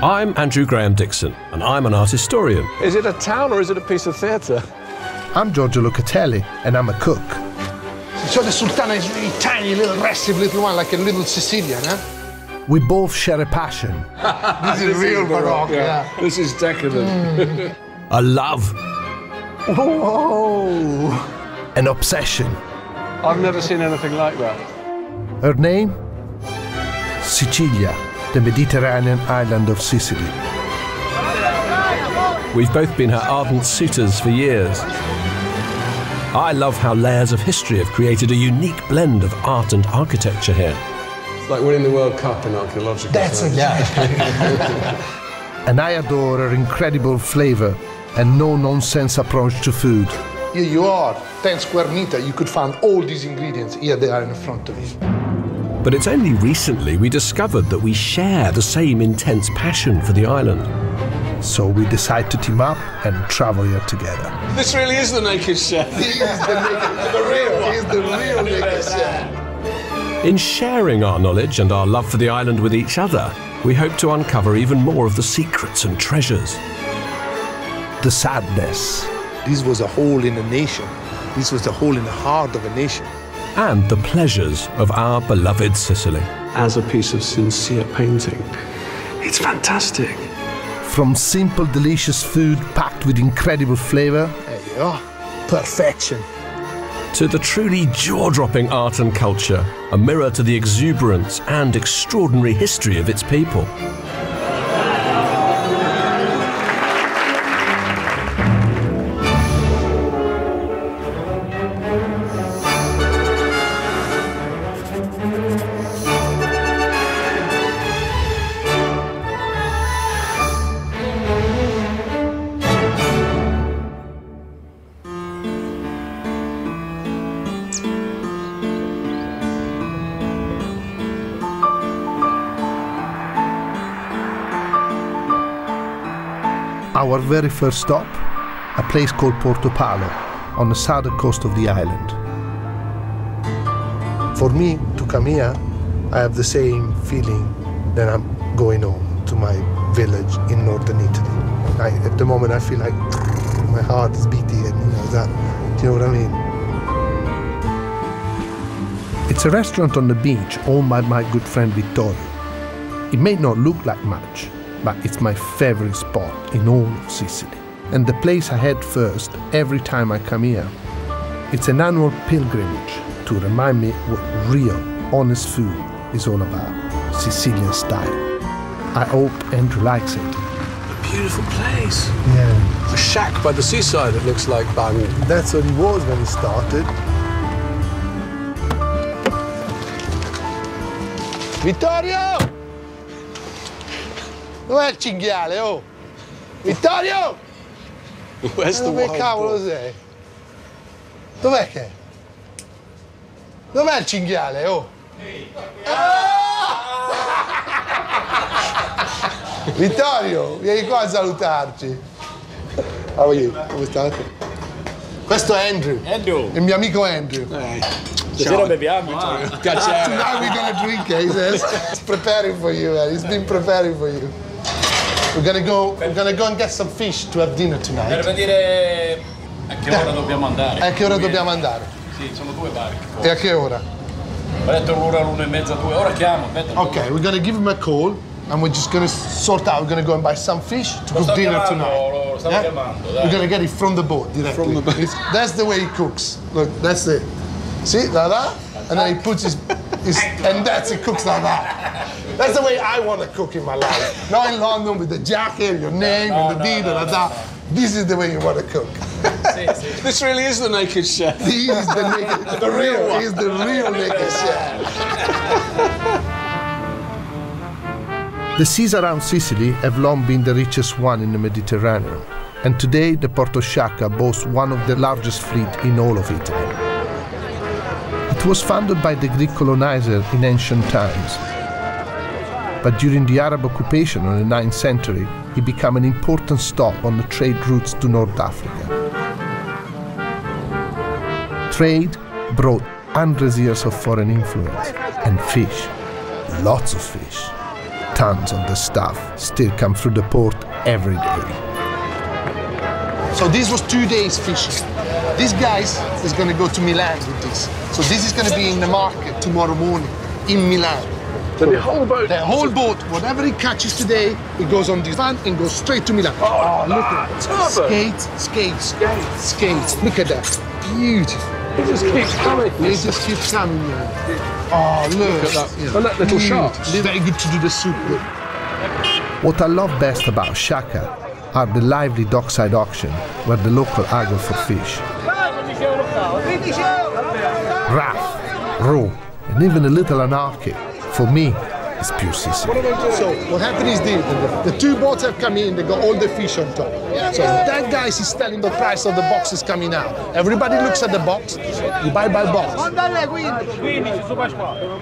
I'm Andrew Graham Dixon, and I'm an art historian. Is it a town or is it a piece of theatre? I'm Giorgio Locatelli, and I'm a cook. So the Sultana is really tiny, little, restive little one, like a little Sicilian, huh? We both share a passion, This, is real Baroque, yeah. This is decadent. A love, Whoa! an obsession. I've never seen anything like that. Her name? Sicilia, the Mediterranean island of Sicily. We've both been her ardent suitors for years. I love how layers of history have created a unique blend of art and architecture here. It's like winning the World Cup in archaeological That's terms. And I adore her incredible flavor and no nonsense approach to food. Here you are, 10 square meter, you could find all these ingredients. Here they are in front of you. But it's only recently we discovered that we share the same intense passion for the island. So we decide to team up and travel here together. This really is the naked chef. He is the, naked, the real, he's the real naked chef. In sharing our knowledge and our love for the island with each other, we hope to uncover even more of the secrets and treasures. The sadness, This was a hole in a nation. This was the hole in the heart of a nation. And the pleasures of our beloved Sicily. As a piece of sincere painting, it's fantastic. from simple, delicious food packed with incredible flavor There you are. Perfection. To the truly jaw dropping art and culture, a mirror to the exuberance and extraordinary history of its people. Our very first stop, a place called Porto Palo, on the southern coast of the island. For me, to come here, I have the same feeling that I'm going home to my village in northern Italy. I, at the moment, I feel like my heart is beating, and you know that. Do you know what I mean? It's a restaurant on the beach owned by my good friend Vittorio. It may not look like much, but it's my favorite spot in all of Sicily. And the place I head first every time I come here. It's an annual pilgrimage to remind me what real, honest food is all about Sicilian style. I hope Andrew likes it. A beautiful place. Yeah. A shack by the seaside, it looks like, Bang. That's what he was when he started. Vittorio! Dov'è il cinghiale, oh? Vittorio! The dove cavolo sei? Dov'è che è? Dov'è il cinghiale, oh? Ah! Vittorio, vieni qua a salutarci. How are you? Come state? Questo è Andrew, Andrew, il mio amico Andrew. Eh, stasera beviamo. Vittorio. Piacere. Now we're gonna drink it. He says he's preparing for you, man. He's been preparing for you. We're gonna go. We're gonna go and get some fish to have dinner tonight. Per tonight. vedere a che ora dobbiamo andare. E a che ora dobbiamo andare? Sì, sono due barche. E a che ora? Ho detto l'ora, l'una e mezza, due. Ora chiamo, aspetta. Okay, we're gonna give him a call and we're just gonna sort out. We're gonna go and buy some fish to Lo cook dinner chiamando, tonight. lo- lo stavo chiamando, dai. We're gonna get it from the boat directly. From the boat. It's- that's the way he cooks. Look, that's it. See, like that? And then he puts his, his and that's it cooks like that. That's the way I want to cook in my life. Not in London with the jacket, your name, No, and the no, deed, no, and no, that. This is the way you want to cook. Sì, sì. This really is the naked chef. He is the naked, the real, he's the real naked chef. The seas around Sicily have long been the richest one in the Mediterranean, and today the Porto Sciacca boasts one of the largest fleet in all of Italy. Was founded by the Greek colonizer in ancient times, but during the Arab occupation in the 9th century, it became an important stop on the trade routes to North Africa. Trade brought hundreds of years of foreign influence and fish, lots of fish Tons of the stuff still come through the port every day. So this was two days fishing. This guys is gonna go to Milan with this. So this is gonna be in the market tomorrow morning in Milan. So the whole boat. The whole boat, whatever he catches today, it goes on this van and goes straight to Milan. Oh, ah, look at that. turbo. Skates, skates, skates, skates. Look at that. Beautiful. It just keeps coming. It just keeps coming, man. Oh, ah, look. look at that. And that little Beautiful. sharks. Very good to do the soup with. What I love best about Sciacca are the lively dockside auction where the local argue for fish. Rough, raw, and even a little anarchic. For me, it's pure Sicily. So what happened is the, the two boats have come in, they got all the fish on top. So that guy is telling the price of the boxes coming out. Everybody looks at the box, you buy by box.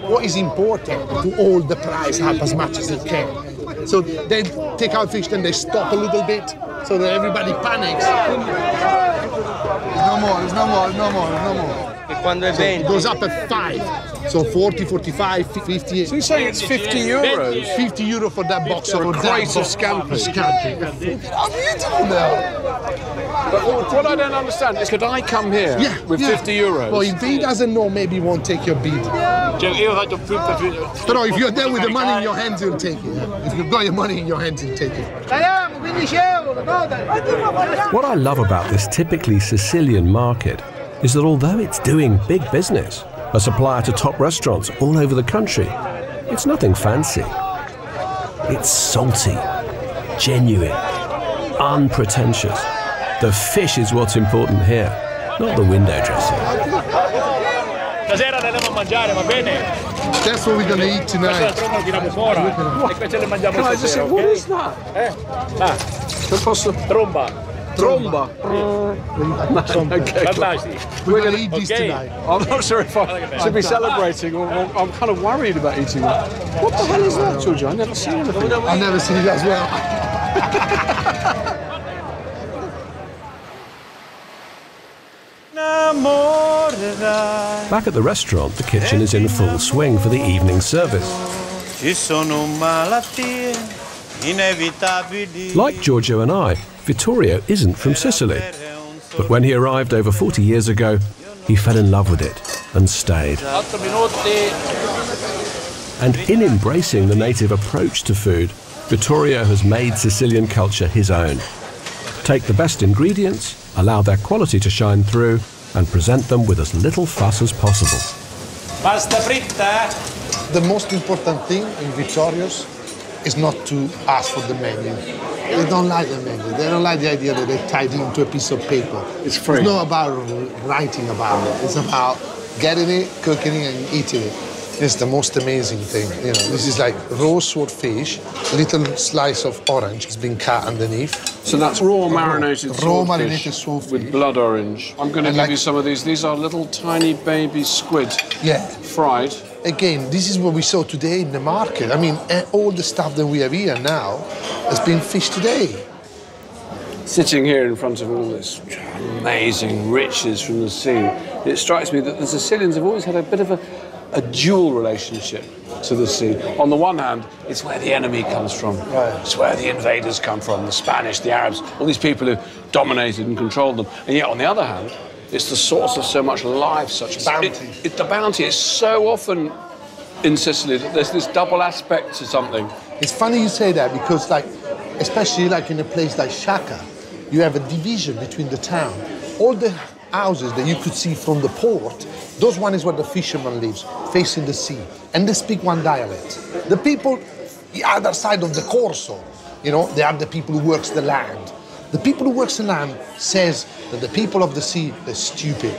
What is important to hold the price up as much as it can. So they take out fish, then they stop a little bit, so that everybody panics. There's no more, there's no more, there's no more, there's no more. Quando è It goes up at five. So 40, 45, 50. So you're saying it's 50 euros? 50 euro for that box of crate that of box. scampi. Scampi. How beautiful now. But what I don't understand is could I come here Yeah, with yeah. 50 euros? Well, if he doesn't know, maybe he won't take your bid. Io ho fatto più per But if you're there with the money in your hands, he'll take it. If you've got your money in your hands, he'll take it. What I love about this typically Sicilian market is that although it's doing big business, a supplier to top restaurants all over the country, it's nothing fancy. It's salty, genuine, unpretentious. The fish is what's important here, not the window dressing. Stasera andremo a mangiare, va bene? That's what we're going to eat tonight. tromba la tiriamo fuori queste le mangiamo Can I just say, stasera, what ok? is that? Eh? Ah, The posso- tromba. Tromba. okay. Fantastici. We're going to eat this Okay. tonight. I'm not sure if I should be celebrating or, or I'm kind of worried about eating it. What the hell is that, Giorgio? I've never seen anything. I've never seen it as well. Back at the restaurant, the kitchen is in full swing for the evening service. Ci sono malattie inevitabili. Like Giorgio and I, Vittorio isn't from Sicily. But when he arrived over 40 years ago, he fell in love with it and stayed. And in embracing the native approach to food, Vittorio has made Sicilian culture his own. Take the best ingredients, allow their quality to shine through, and present them with as little fuss as possible. Pasta fritta? The most important thing in Vittorio's is not to ask for the menu. They don't like the menu. They don't like the idea that they're tied into a piece of paper. It's free. It's not about writing about it. It's about getting it, cooking it, and eating it. It's the most amazing thing. You know, this is like raw swordfish, little slice of orange has been cut underneath. So that's raw marinated Raw swordfish marinated swordfish. with blood orange. I'm going to And give like- you some of these. These are little tiny baby squid Yeah. fried. Again, this is what we saw today in the market. I mean, eh, all the stuff that we have here now has been fished today. Sitting here in front of all this amazing riches from the sea, it strikes me that the Sicilians have always had a bit of a, a dual relationship to the sea. On the one hand, it's where the enemy comes from. Right. It's where the invaders come from, the Spanish, the Arabs, all these people who dominated and controlled them. And yet, on the other hand, it's the source of so much life, such Bounty. It, it, the bounty is so often in Sicily that there's this double aspect to something. It's funny you say that because, like, especially like in a place like Sciacca, you have a division between the town. All the houses that you could see from the port, those one is where the fisherman lives, facing the sea, and they speak one dialect. The people, the other side of the Corso, you know, they are the people who works the land. The people who works the land says that the people of the sea are stupid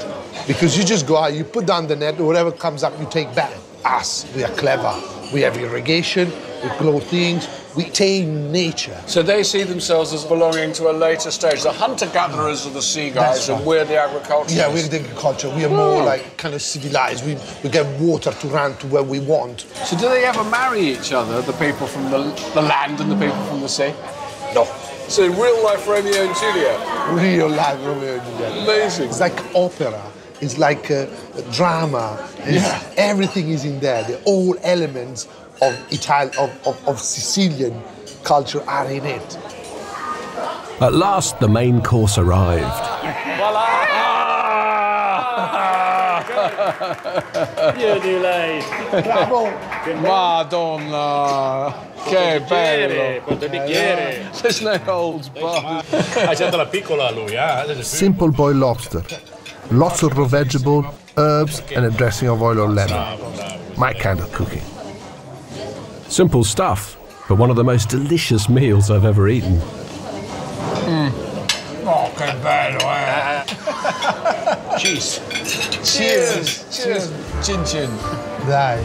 because you just go out, you put down the net, whatever comes up, you take back. Us, we are clever. We have irrigation, we grow things, we tame nature. So they see themselves as belonging to a later stage. The hunter-gatherers are the sea guys, That's and we're the agriculturists. Yeah, we're the agriculture. We are more like kind of civilized. We, we get water to run to where we want. So do they ever marry each other, the people from the, the land and the people from the sea? No. So real life Romeo and Juliet. Real life Romeo and Juliet. Amazing. It's like opera. It's like a, a drama. It's- Yeah. Everything is in there. The all elements of Italian of, of, of Sicilian culture are in it. At last, the main course arrived. Io di lei. Madonna, che bello! Quanto bicchiere. There's no holds barred. Ha scelto la piccola lui, eh? Simple boiled lobster. Lots of raw vegetable, herbs, and a dressing of oil or lemon. My kind of cooking. Simple stuff, but one of the most delicious meals I've ever eaten. Oh, che bello, eh! Cheese. Cheers! Cheers! Chin chin. Dai.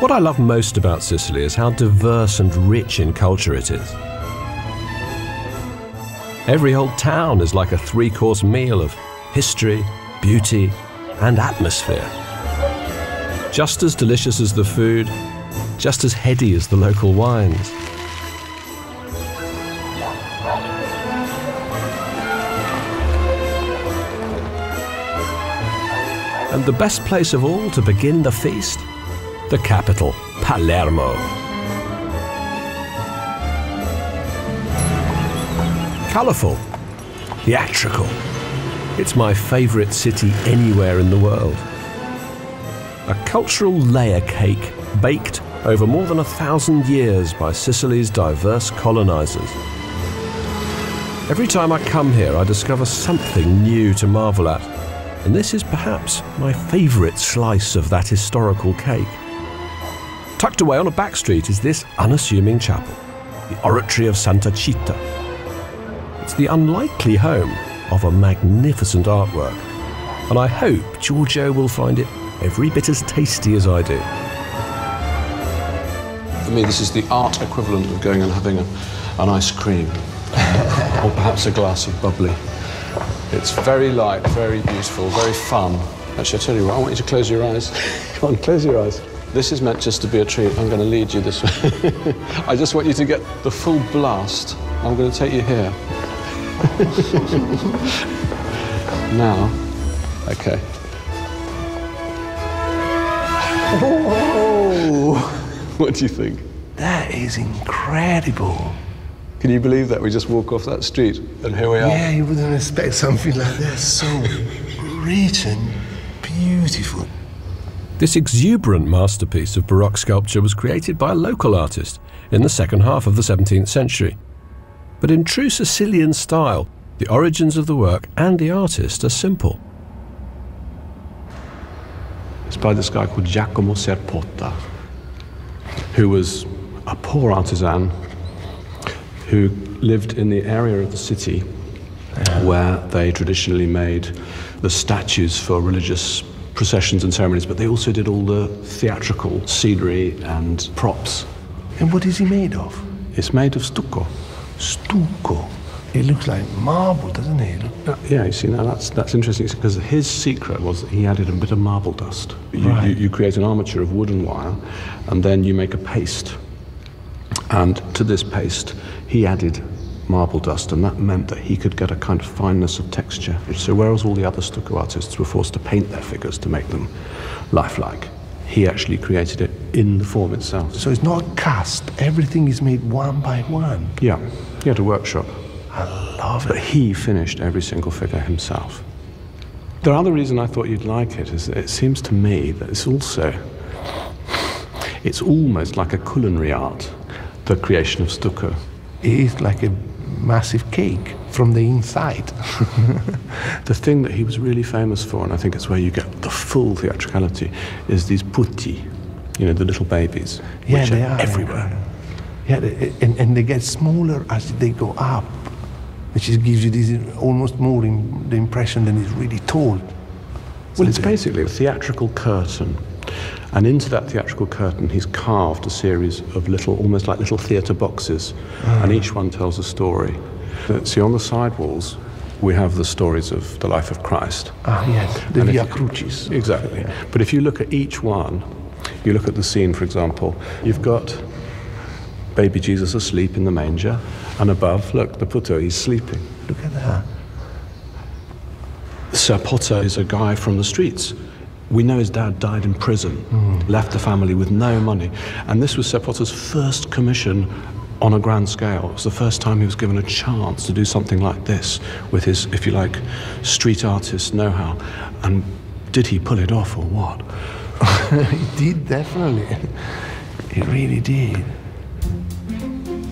What I love most about Sicily is how diverse and rich in culture it is. Every old town is like a three course meal of history, beauty, and atmosphere. Just as delicious as the food, just as heady as the local wines. And the best place of all to begin the feast? The capital, Palermo. Colourful, theatrical. It's my favourite city anywhere in the world. A cultural layer cake baked over more than a thousand years by Sicily's diverse colonisers. Every time I come here, I discover something new to marvel at, and this is perhaps my favourite slice of that historical cake. Tucked away on a back street is this unassuming chapel, the Oratory of Santa Citta. The unlikely home of a magnificent artwork, and I hope Giorgio will find it every bit as tasty as I do. For me, this is the art equivalent of going and having a, an ice cream or perhaps a glass of bubbly. It's very light, very beautiful, very fun. Actually, I tell you what, I want you to close your eyes. Come on, close your eyes. This is meant just to be a treat. I'm going to lead you this way. I just want you to get the full blast. I'm going to take you here. now, okay. Whoa! What do you think? That is incredible. Can you believe that? We just walk off that street and here we are. Yeah, you wouldn't expect something like that. So rich and beautiful. This exuberant masterpiece of Baroque sculpture was created by a local artist in the second half of the 17th century. But in true Sicilian style, the origins of the work and the artist are simple. It's by this guy called Giacomo Serpotta, who was a poor artisan who lived in the area of the city where they traditionally made the statues for religious processions and ceremonies, but they also did all the theatrical scenery and props. And what is he made of? It's made of stucco. Stucco. It looks like marble, doesn't it? Uh, yeah, you see, now that's, that's interesting because his secret was that he added a bit of marble dust. You, you, you create an armature of wood and wire, and then you make a paste. And to this paste, he added marble dust, and that meant that he could get a kind of fineness of texture. So, whereas all the other stucco artists were forced to paint their figures to make them lifelike, he actually created it in the form itself. So it's not cast. Everything is made one by one. Yeah, he had a workshop. I love But it. he finished every single figure himself. The other reason I thought you'd like it is that it seems to me that it's also, it's almost like a culinary art, the creation of stucco. It is like a massive cake from the inside. The thing that he was really famous for, and I think it's where you get the full theatricality, is these putti, you know, the little babies, Yeah, which they are are, everywhere. Yeah, they- and, and they get smaller as they go up, which is, gives you this almost more in, the impression than it's really tall. Well, it's basically a theatrical curtain. And into that theatrical curtain, he's carved a series of little, almost like little theatre boxes, and each one tells a story. See, on the side walls, we have the stories of the life of Christ. Ah, yes, the And Via you- Crucis. Exactly. But if you look at each one, You look at the scene, for example, you've got baby Jesus asleep in the manger, and above, look, the putto, he's sleeping. Look at that. Serpotta is a guy from the streets. We know his dad died in prison, hmm. left the family with no money, and this was Serpotta's first commission on a grand scale. It was the first time he was given a chance to do something like this with his, if you like, street artist know how. And did he pull it off or what? he did, definitely. He really did.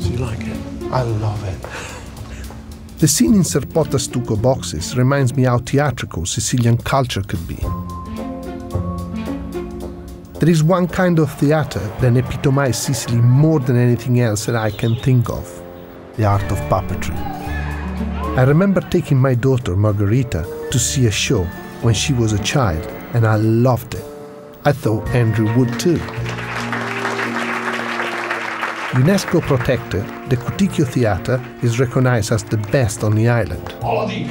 Do you like it? I love it. The scene in Serpotta's stucco boxes reminds me how theatrical Sicilian culture could be. There is one kind of theatre that epitomizes Sicily more than anything else that I can think of the art of puppetry. I remember taking my daughter Margarita to see a show when she was a child, and I loved it. I thought Andrew would too. UNESCO protected, the Cuticchio Theatre is recognized as the best on the island. Paladini,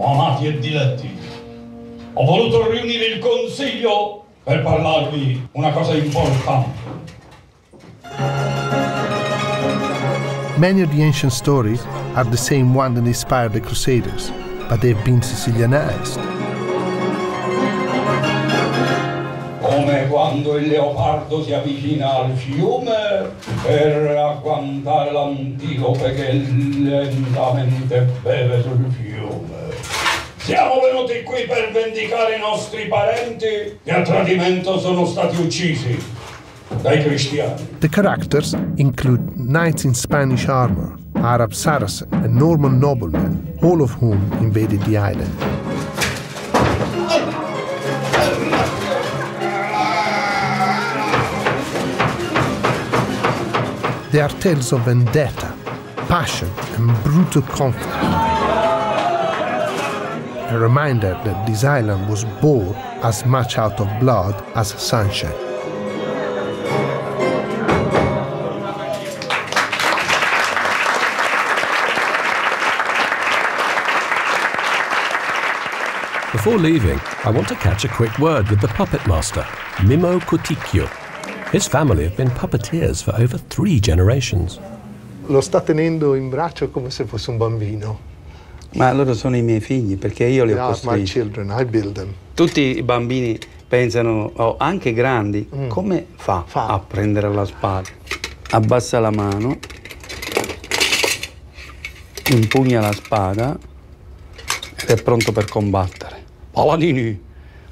amati e diletti, ho voluto riunire il consiglio per parlarvi una cosa importante. Many of the ancient stories are the same one that inspired the Crusaders, but they've been Sicilianized. Come quando il leopardo si avvicina al fiume per agguantare l'antilope che lentamente beve sul fiume. Siamo venuti qui per vendicare i nostri parenti che a tradimento sono stati uccisi dai cristiani. The characters include knights in Spanish armor, Arab Saracen, and Norman noblemen, all of whom invaded the island. They are tales of vendetta, passion, and brutal conflict. A reminder that this island was born as much out of blood as sunshine. Before leaving, I want to catch a quick word with the puppet master, Mimmo Cuticchio. His family have been puppeteers for over three generations. Lo sta tenendo in braccio come se fosse un bambino. Ma loro sono i miei figli perché io li ho are my costruiti. children, I build them. Tutti i bambini pensano, o anche grandi, come fa, Fa. a prendere la spada? Abbassa la mano, impugna la spada ed è pronto per combattere. Paladini,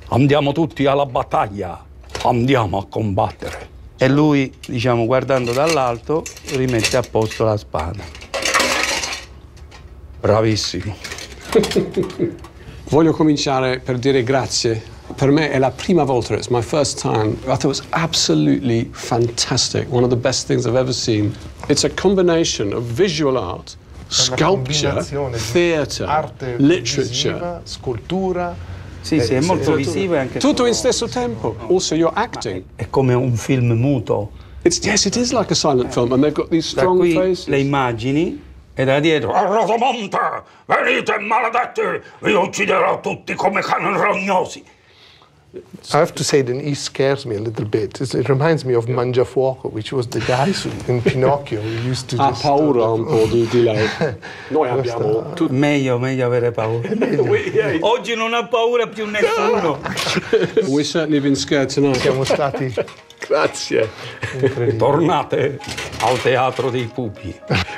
andiamo tutti alla battaglia, andiamo a combattere. E lui, diciamo, guardando dall'alto, rimette a posto la spada. Bravissimo. Voglio cominciare per dire grazie. Per me è la prima volta, it's my first time. I thought it was absolutely fantastic, one of the best things I've ever seen. It's a combination of visual art, È una sculpture, combinazione di theatre, arte literature. visiva, scultura. Sì, sì, è Eh, molto visivo e anche Tutto in stesso tempo. Also your acting. È come un film muto. It's, yes, it is like a silent film, and they've got these strong faces. le immagini e da dietro. A Rosamonte, venite maledetti, vi ucciderò tutti come cani rognosi. I have to say that he scares me a little bit. It's- It reminds me of Mangiafuoco, which was the guys in Pinocchio who used to Ha just... paura un po' di, di lei. Noi abbiamo tutto. Meglio, meglio avere paura. Oggi non ha paura più nessuno. We've certainly been scared tonight. Siamo stati Grazie. Tornate al teatro dei pupi.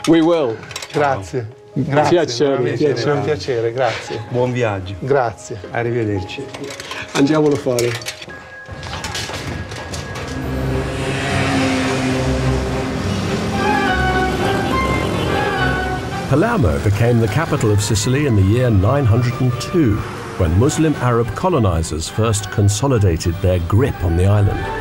We will. Grazie. Grazie, Piacere, piacere. un piacere, grazie. Buon viaggio. Grazie. Arrivederci. Andiamolo a fare. Palermo became the capital of Sicily in the year 902, when Muslim Arab colonizers first consolidated their grip on the island.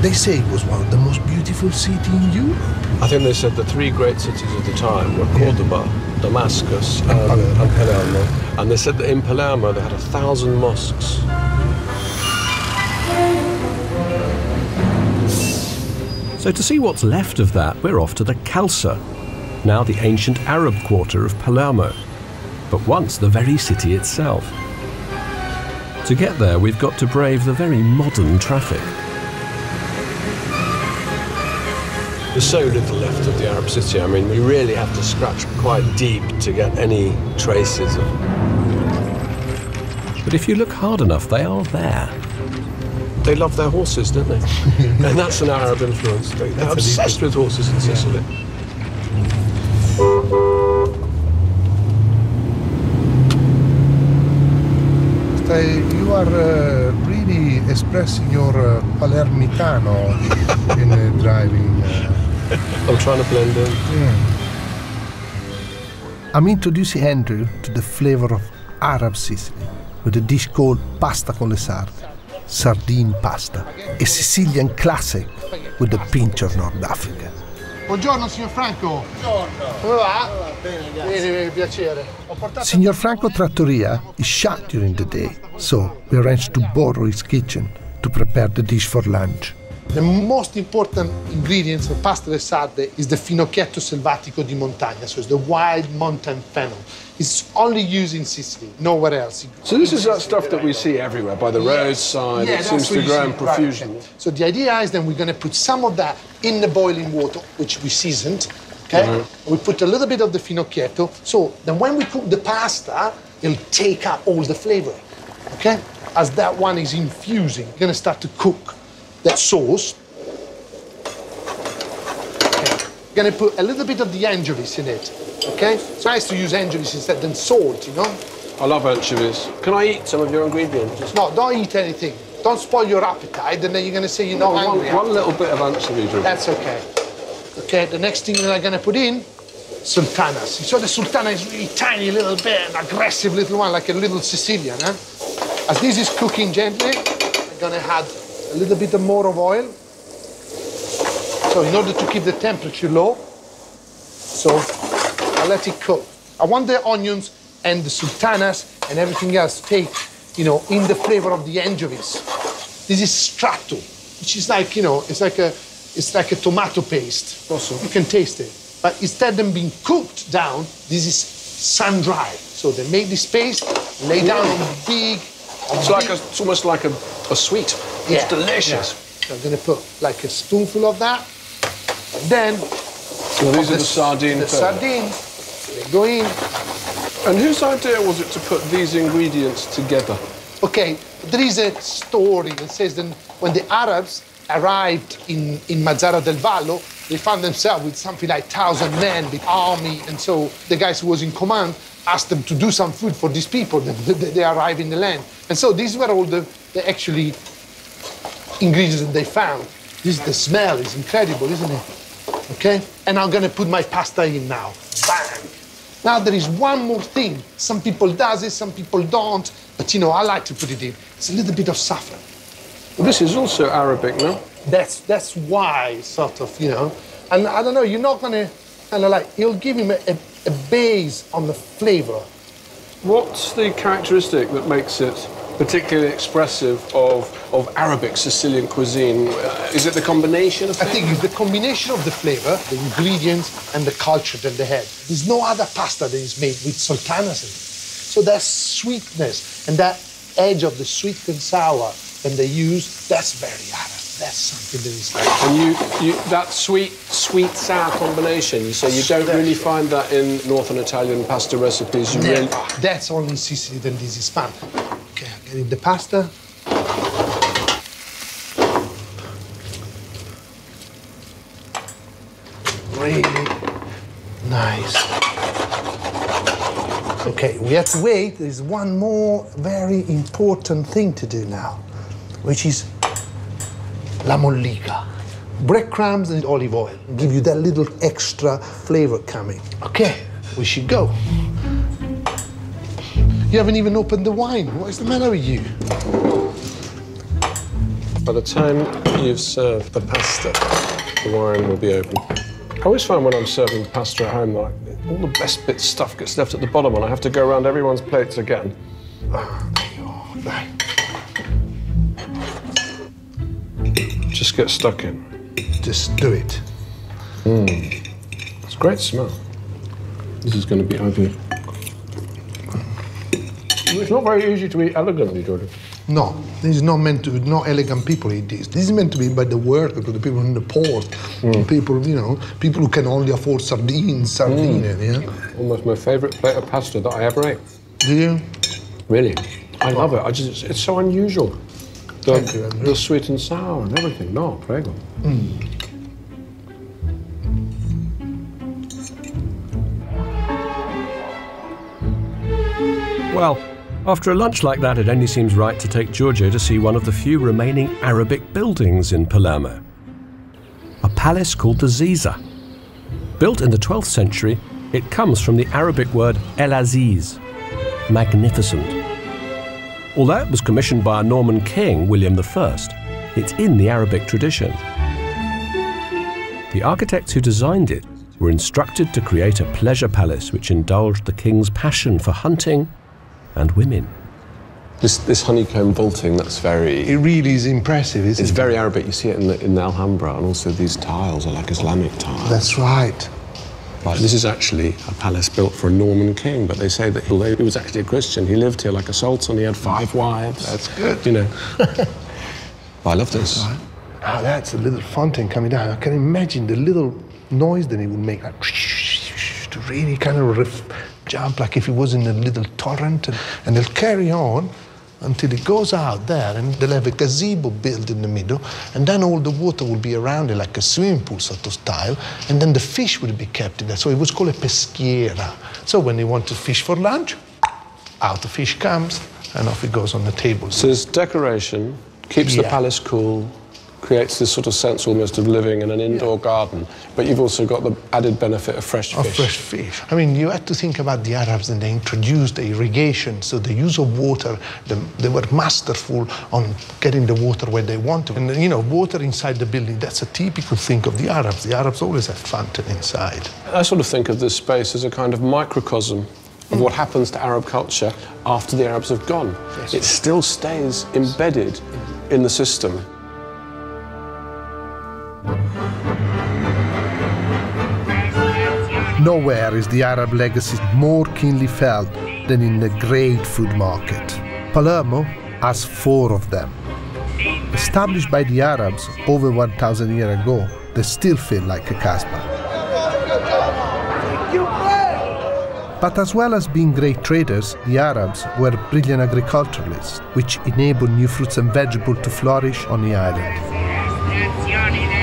They say it was one of the most beautiful cities in Europe. I think they said the three great cities of the time were Cordoba, Damascus, and, and Palermo. And they said that in Palermo they had a thousand mosques. So to see what's left of that, we're off to the Kalsa, now the ancient Arab quarter of Palermo, but once the very city itself. To get there, we've got to brave the very modern traffic. There's so little left of the Arab city. I mean, we really have to scratch quite deep to get any traces of. But if you look hard enough, they are there. They love their horses, don't they? and that's an Arab influence. They- They're obsessed with horses in Sicily. Stai- you are uh, really expressing your uh, Palermitano in uh, driving. I'm trying to blend in. Hmm. I'm introducing Andrew to the flavor of Arab Sicily with a dish called pasta con le sarde, sardine pasta, a Sicilian classic with a pinch of North Africa. Buongiorno signor Franco. Buongiorno. Come va? Ah, bene, grazie. Bene, piacere. Ho portato Signor Franco Trattoria is shut during the day, so we arranged to borrow his kitchen to prepare the dish for lunch. The most important ingredient for pasta alle sarde is the finocchietto selvatico di montagna, so it's the wild mountain fennel. It's only used in Sicily, nowhere else. So this is that stuff that we see everywhere by the roadside. Yeah, it seems to grow in right, profusion. okay. So the idea is then we're going to put some of that in the boiling water, which we seasoned. Okay. Uh-huh. We put a little bit of the finocchietto. So then when we cook the pasta, it'll take up all the flavor. Okay. As that one is infusing, you're going to start to cook that sauce. Okay. Going to put a little bit of the anchovies in it. Okay. It's nice to use anchovies instead than salt, you know. I love anchovies. Can I eat some of your ingredients? No, don't eat anything. Don't spoil your appetite, and then you're going to say you're not one, hungry. one little bit of anchovies. That's okay. Okay, the next thing that I'm gonna put in, sultanas. So the sultana is really tiny little bit, an aggressive little one, like a little Sicilian. Huh? As this is cooking gently, I'm gonna add a little bit more of oil. So in order to keep the temperature low, so I let it cook. I want the onions and the sultanas and everything else take, you know, in the flavor of the anchovies. This is strato, which is like, you know, it's like a, it's like a tomato paste. Also, you can taste it. But instead of being cooked down, this is sun dried. So they make this paste, lay down on big. It's like a, it's almost like a, a sweet. It's delicious. So I'm gonna put like a spoonful of that. And then So these are the sardine. the pearl. sardines, they go in. And whose idea was it to put these ingredients together? Okay, there is a story that says that when the Arabs arrived in, in Mazara del Vallo, they found themselves with something like 1,000 men, big army, and so the guys who was in command asked them to do some food for these people that they, they arrive in the land. And so these were all the, the actually ingredients that they found. This, the smell is incredible, isn't it? Okay? And I'm gonna put my pasta in now. Bang! Now there is one more thing. Some people does it, some people don't. But you know, I like to put it in. It's a little bit of saffron. This is also Arabic, no? That's that's why sort of, you know. And I don't know, you're not gonna kind of like you'll give him a, a, a base on the flavor. What's the characteristic that makes it particularly expressive of, of Arabic Sicilian cuisine? Is it the combination of I think it's the combination of the flavor, the ingredients, and the culture that they have. There's no other pasta that is made with sultanas in it. So that sweetness and that edge of the sweet and sour that they use, that's very Arab. That's something that is like. And you, you, that sweet, sweet sour combination. So you don't really find that in northern Italian pasta recipes. You really, That's only in Sicily that this is found. Okay, I'm getting the pasta. Really nice. Okay, we have to wait. There's one more very important thing to do now, which is la mollica. Breadcrumbs and olive oil give you that little extra flavor coming. Okay, we should go. You haven't even opened the wine. What is the matter with you? by the time you've served the pasta, the wine will be open. I always find when I'm serving pasta at home, like all the best bit stuff gets left at the bottom, and I have to go around everyone's plates again. Ah, there you are. Just get stuck in. Just do it. Hmm. It's a great smell. This is going to be ugly. It's not very easy to eat elegantly, Jordan. No, this is not meant to. Not elegant people eat this. This is meant to be by the workers, the people in the port, hmm. people you know, people who can only afford sardines, sardines. Hmm. Yeah. Almost my favourite plate of pasta that I ever ate. Do you? Really, I oh. love it. I just it's so unusual. The, the sweet and sour and everything. No, prego. Hmm. Well, after a lunch like that, it only seems right to take Giorgio to see one of the few remaining Arabic buildings in Palermo. A palace called the Ziza. Built in the 12th century, it comes from the Arabic word El Aziz, magnificent. Although it was commissioned by a Norman king, William I, it's in the Arabic tradition. The architects who designed it were instructed to create a pleasure palace which indulged the king's passion for hunting and women. This this honeycomb vaulting. That's very. It really is impressive, isn't It's it? very Arabic. You see it in the, in the Alhambra, and also these tiles are like Islamic tiles. That's right. Like, this is actually a palace built for a Norman king, but they say that although he was actually a Christian, he lived here like a sultan. He had five wives. That's good. You know. I love this. Ah, that's a little fountain coming down. I can imagine the little noise that it would make, like to really kind of jump like if it was in a little torrent, and, and they'll carry on until it goes out there, and they'll have a gazebo built in the middle, and then all the water will be around it like a swimming pool sort of style, and then the fish would be kept in there. So it was called a peschiera. So when they want to fish for lunch, out the fish comes, and off it goes on the table. So this decoration keeps the palace cool, creates this sort of sense almost of living in an indoor garden, but you've also got the added benefit of fresh of fish. fresh fish. I mean, you had to think about the Arabs and they introduced the irrigation, so the use of water, the, they were masterful on getting the water where they wanted. And, you know, water inside the building, that's a typical thing of the Arabs. The Arabs always have fountain inside. I sort of think of this space as a kind of microcosm of what happens to Arab culture after the Arabs have gone. Yes. It still stays embedded in the system. Nowhere is the Arab legacy more keenly felt than in the great food market. Palermo has four of them. Established by the Arabs over 1,000 years ago, they still feel like a Casbah. But as well as being great traders, the Arabs were brilliant agriculturalists, which enabled new fruits and vegetables to flourish on the island.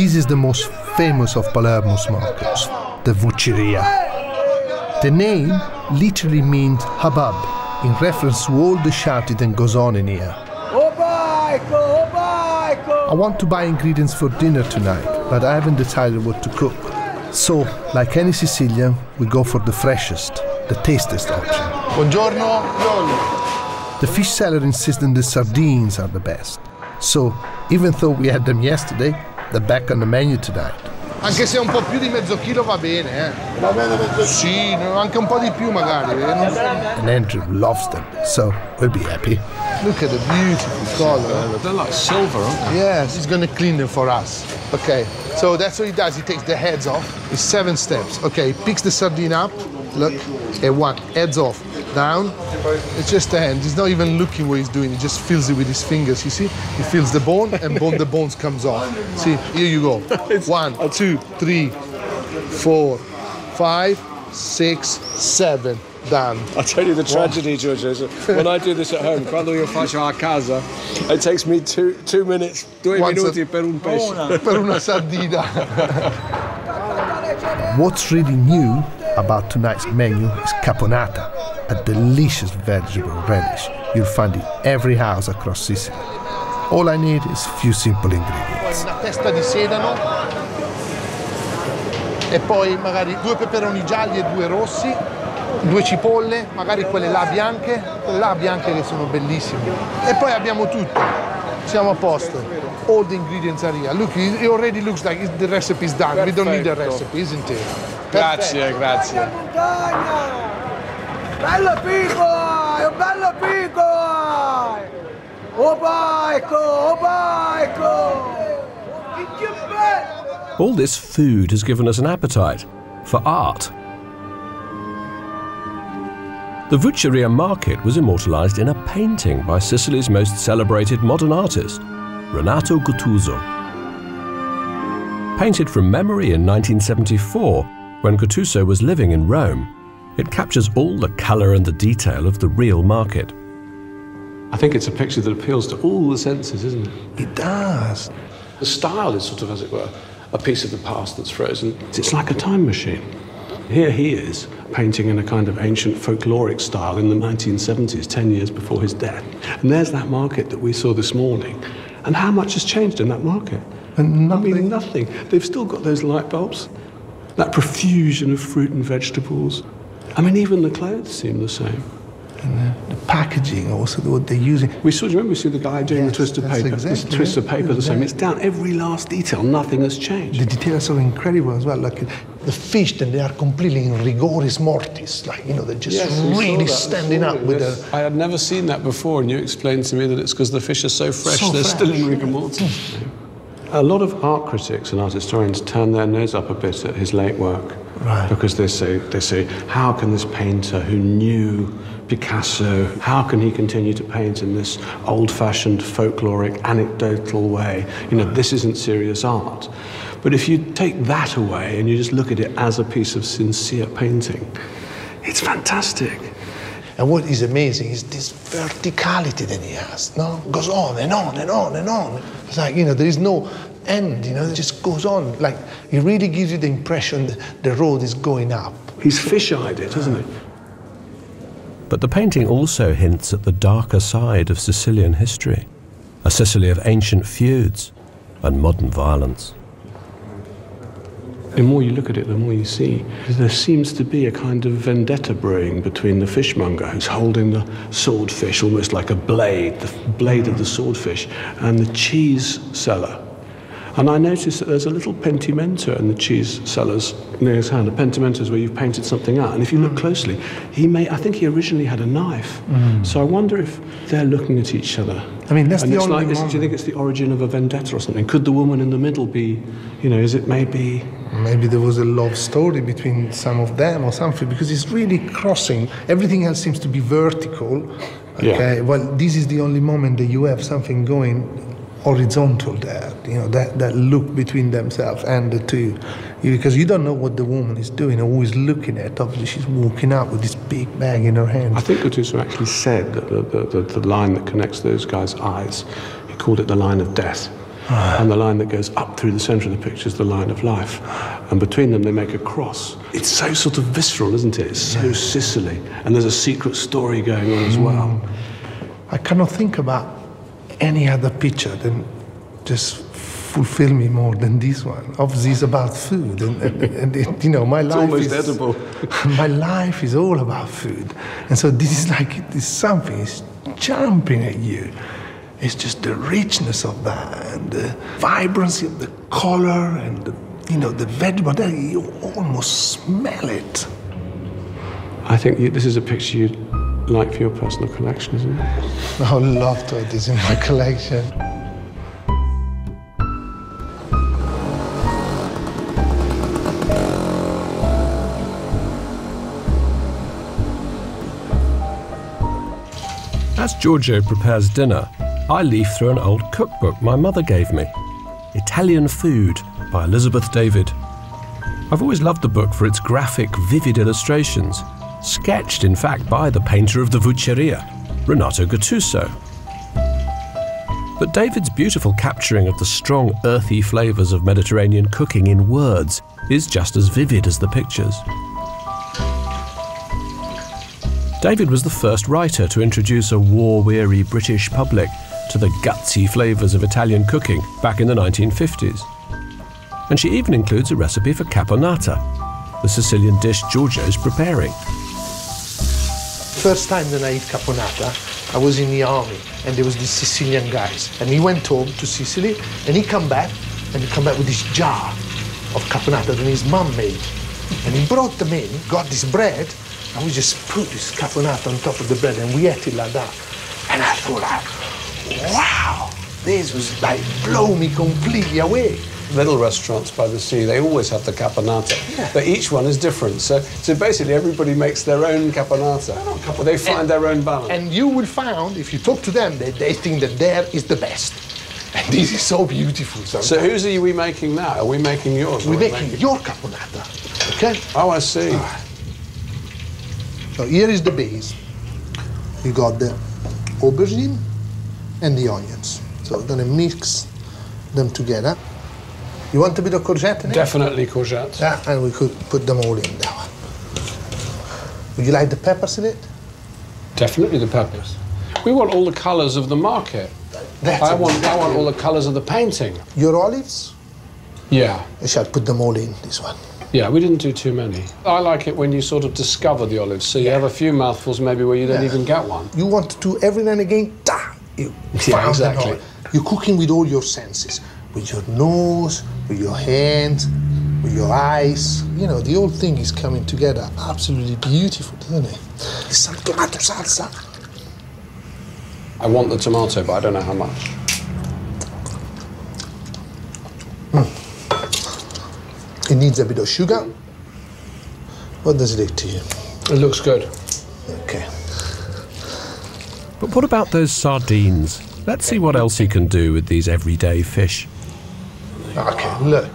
This is the most famous of Palermo's markets, the Vucceria. The name literally means habab, in reference to all the shouting that goes on in here. I want to buy ingredients for dinner tonight, but I haven't decided what to cook. So, like any Sicilian, we go for the freshest, the tastiest option. Buongiorno. The fish seller insists that the sardines are the best. So, even though we had them yesterday, they're back on the menu tonight. Anche se un po' più di mezzo chilo va bene, eh. Va bene mezzo Sì, no, anche un po' di più magari. eh, And Andrew loves them, so we'll be happy. Look at the beautiful color. They're like silver, aren't they? Yes, he's gonna clean them for us. Okay, so that's what he does. He takes the heads off. It's seven steps. Okay, he picks the sardine up. Look, and one, heads off, down. It's just a hand. He's not even looking what he's doing. He just feels it with his fingers. You see? He feels the bone, and bone the bones comes off. See? Here you go. One, two, three, four, five, six, seven. Done. I'll tell you the tragedy, Giorgio. is that When I do this at home, quando io faccio a casa, it takes me two, two minutes, due Once minuti a- per un pesce. per una sardina. What's really new about tonight's menu is caponata, a delicious vegetable relish you'll find in every house across Sicily. All I need is a few simple ingredients. una testa di sedano e poi magari due peperoni gialli e due rossi, due cipolle, magari quelle là bianche, quelle là bianche che sono bellissime. E poi abbiamo tutto, siamo a posto. All the ingredients are here. Look, it already looks like the recipe is done. We don't need a recipe, isn't it? Grazie, grazie. Bello pico! Un bello pico! O baico! O baico! Che bello! All this food has given us an appetite for art. The Vucceria market was immortalised in a painting by Sicily's most celebrated modern artist, Renato Guttuso. Painted from memory in 1974, when Guttuso was living in Rome, it captures all the colour and the detail of the real market. I think it's a picture that appeals to all the senses, isn't it? It does. The style is sort of, as it were, a piece of the past that's frozen. It's like a time machine. Here he is, painting in a kind of ancient folkloric style in the 1970s, 10 years before his death. And there's that market that we saw this morning. And how much has changed in that market? And I mean, nothing. nothing. They've still got those light bulbs, that profusion of fruit and vegetables. I mean, even the clothes seem the same. And the, the packaging, also what they're using. We saw, do you remember we saw the guy doing Yes, the twist of paper? exactly the twist of paper the same. It's down every last detail. Nothing has changed. The details are so incredible as well. Like the fish, then they are completely in rigoris mortis. Like you know, they're just Yes, really that this standing up with yes. a. I had never seen that before, and you explained to me that it's because the fish are so fresh, So they're still in rigor mortis. A lot of art critics and art historians turn their nose up a bit at his late work. Right. Because they say, they say, how can this painter who knew Picasso, how can he continue to paint in this old-fashioned, folkloric, anecdotal way? You know, this isn't serious art. But if you take that away and you just look at it as a piece of sincere painting, it's fantastic. And what is amazing is this verticality that he has. No, goes on and on and on and on. It's like you know, there is no end. You know, it just goes on. Like it really gives you the impression that the road is going up. He's fish-eyed it, hasn't he? But the painting also hints at the darker side of Sicilian history, a Sicily of ancient feuds and modern violence. The more you look at it, the more you see. There seems to be a kind of vendetta brewing between the fishmonger, who's holding the swordfish almost like a blade, the blade of the swordfish, and the cheese seller. And I noticed that there's a little pentimento in the cheese seller's near his hand. A pentimento is where you've painted something out. And if you look hmm. closely, he may, I think he originally had a knife. Hmm. So I wonder if they're looking at each other. I mean, that's and the it's only like, do you think it's the origin of a vendetta or something? Could the woman in the middle be, you know, is it maybe Maybe there was a love story between some of them or something because it's really crossing. Everything else seems to be vertical. Yeah. Okay. Well, this is the only moment that you have something going horizontal there. You know that that look between themselves and the two, because you don't know what the woman is doing or who is looking at. Obviously, she's walking out with this big bag in her hand. I think Guttuso actually said that the, the, the, the line that connects those guys' eyes, he called it the line of death. And the line that goes up through the centre of the picture is the line of life. And between them, they make a cross. It's so sort of visceral, isn't it? It's so Sicily. And there's a secret story going on as well. Mm. I cannot think about any other picture than just fulfill me more than this one. Obviously, it's about food, and, and, and it, you know, my life almost is edible. my life is all about food, and so this is like this something is jumping at you. It's just the richness of that and the vibrancy of the color and the, you know the vegetable. That you almost smell it. I think this is a picture you'd like for your personal collection, isn't it? I would oh, love to have this in my collection. As Giorgio prepares dinner, I leaf through an old cookbook my mother gave me Italian Food by Elizabeth David. I've always loved the book for its graphic, vivid illustrations, sketched, in fact, by the painter of the Vucciria, Renato Guttuso. But David's beautiful capturing of the strong, earthy flavours of Mediterranean cooking in words is just as vivid as the pictures. David was the first writer to introduce a war weary British public to the gutsy flavours of Italian cooking back in the 1950s. And she even includes a recipe for caponata, the Sicilian dish Giorgio's preparing. First time that I ate caponata, I was in the army, and there was these Sicilian guys, and he went home to Sicily, and he come back, and he come back with this jar of caponata that his mom made, and he brought them in, got this bread, and we just put this caponata on top of the bread, and we ate it like that, and I thought, like, wow, this was like blow me completely away. Little restaurants by the sea, they always have the caponata, but each one is different. So, so basically, everybody makes their own caponata. Oh, but they find their own balance. And you will find, if you talk to them, that they think that there is the best. And this is so beautiful. so whose are we making now? Are we making yours? We're we making your caponata. Okay? Oh, I see. So here is the base. You got the aubergine and the onions. So we're gonna mix them together. You want a bit of courgette in it? Definitely courgette. Yeah, and we could put them all in there. Would you like the peppers in it? Definitely the peppers. We want all the colours of the market. That's I want, I want all the colours of the painting. Your olives? Yeah, I shall put them all in this one. yeah, we didn't do too many. I like it when you sort of discover the olives. So you have a few mouthfuls maybe where you don't Yeah. even get one. You want to every now and again, ta, you Yeah, exactly. You're cooking with all your senses, with your nose, with your hands, with your eyes. You know, the whole thing is coming together. Absolutely beautiful, isn't it? Some tomato salsa. I want the tomato, but I don't know how much. Hmm. It needs a bit of sugar. What does it look to you? It looks good. Okay. But what about those sardines? Let's see what else he can do with these everyday fish. Okay, look.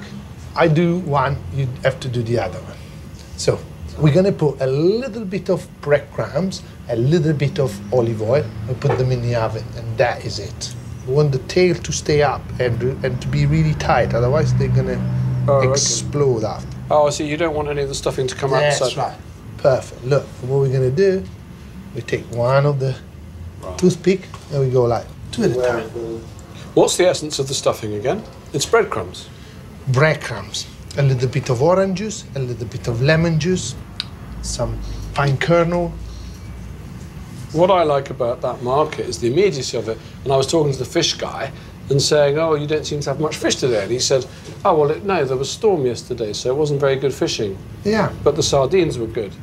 I do one, you have to do the other one. So, we're gonna put a little bit of breadcrumbs, a little bit of olive oil, and put them in the oven, and that is it. We want the tail to stay up and, and to be really tight, otherwise they're gonna Oh, okay. explode after. Oh, I see. You don't want any of the stuffing to come That's outside. right. Perfect. Look, what we're gonna do, we take one of the toothpick and we go like two at a time. What's the essence of the stuffing again? It's breadcrumbs. breadcrumbs, a little bit of orange juice, a little bit of lemon juice, some pine kernel. What I like about that market is the immediacy of it. And I was talking to the fish guy and saying, "Oh, you don't seem to have much fish today." And he said, "Oh, well, it, no, there was a storm yesterday, so it wasn't very good fishing. Yeah, But the sardines were good."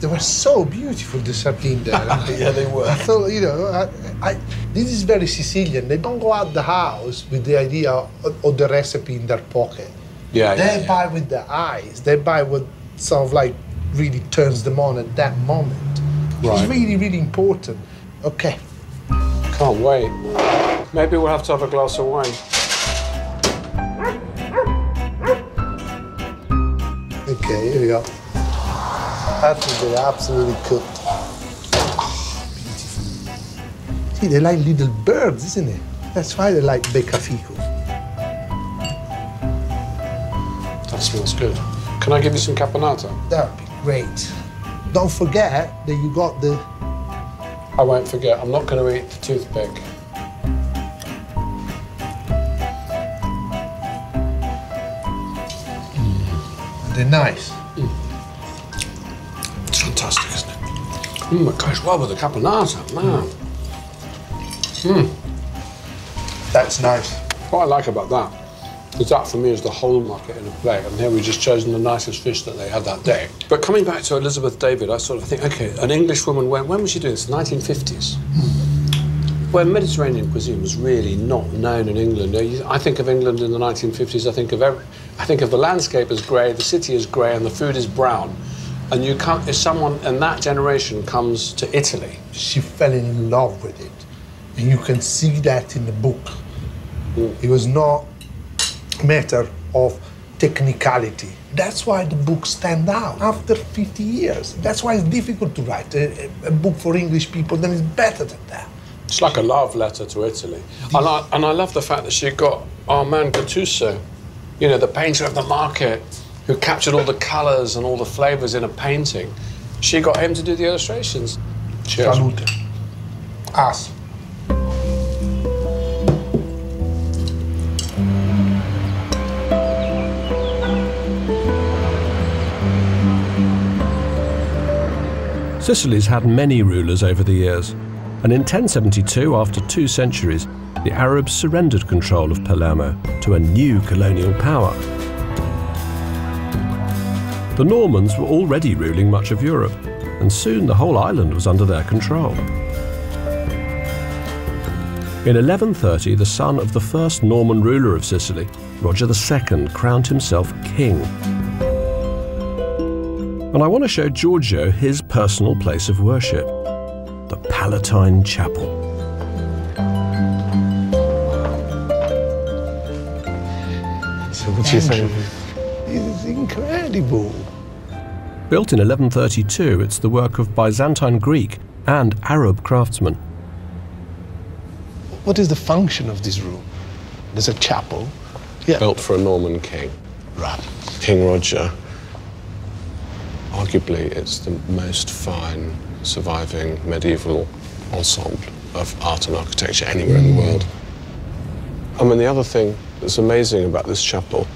Yeah, they were so beautiful. The sardine there. Yeah, they were. I thought, you know, I, I, this is very Sicilian. They don't go out the house with the idea of, of the recipe in their pocket. Yeah, They yeah, yeah. buy with their eyes. They buy what sort of like really turns them on at that moment. Right. It's really, really important. Okay. Can't wait. Maybe we'll have to have a glass of wine. Okay, here we go. I they're absolutely cooked. Beautiful. See, they like little birds, isn't it? That's why they like beccafico. That smells good. Can I give you some caponata? That would be great. Don't forget that you got the I won't forget. I'm not going to eat the toothpick. the nice. Mmm, it goes well with the caponata, man. Hmm. That's nice. What I like about that is that for me is the whole market in a plate. And here we've just chosen the nicest fish that they had that day. But coming back to Elizabeth David, I sort of think, okay, an English woman, when, when was she doing this? 1950s? When Mediterranean cuisine was really not known in England. You know, you- I think of England in the 1950s, I think of every, I think of the landscape as grey, the city is grey, and the food is brown. And you come, if someone in that generation comes to Italy, She fell in love with it. And you can see that in the book. Hmm. It was not matter of technicality. That's why the book stand out after 50 years. That's why it's difficult to write a, a- a book for English people, then it's better than that. It's like a love letter to Italy. And I, and I love the fact that she got Armand Guttuso, you know, the painter of the market, who captured all the colours and all the flavours in a painting. She got him to do the illustrations. Cheers. Salute. Us. Sicily's had many rulers over the years, and in 1072, after two centuries, the Arabs surrendered control of Palermo to a new colonial power. The Normans were already ruling much of Europe, and soon the whole island was under their control. In 1130, the son of the first Norman ruler of Sicily, Roger II, crowned himself king. And I want to show Giorgio his personal place of worship, the Palatine Chapel. So what do you think? It's incredible. Built in 1132, it's the work of Byzantine Greek and Arab craftsmen. What is the function of this room? There's a chapel. Yeah. Built for a Norman king, Right. King Roger. Arguably, it's the most fine surviving medieval ensemble of art and architecture anywhere in the hmm. world. I mean, the other thing that's amazing about this chapel